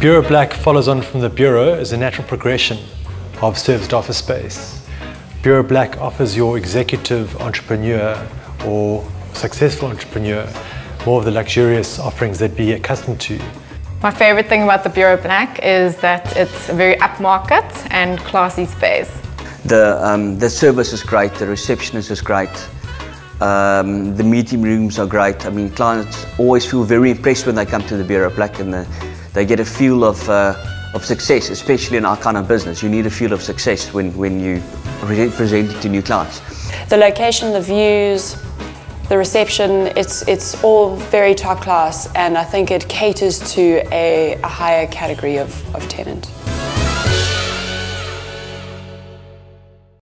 Bureaux Black follows on from the Bureaux as a natural progression of serviced office space. Bureaux Black offers your executive entrepreneur or successful entrepreneur more of the luxurious offerings they'd be accustomed to. My favorite thing about the Bureaux Black is that it's a very upmarket and classy space. The, um, the service is great, the receptionist is great, um, the meeting rooms are great. I mean, clients always feel very impressed when they come to the Bureaux Black and the, they get a feel of, uh, of success, especially in our kind of business. You need a feel of success when, when you present it to new clients. The location, the views, the reception, it's, it's all very top class and I think it caters to a, a higher category of, of tenant.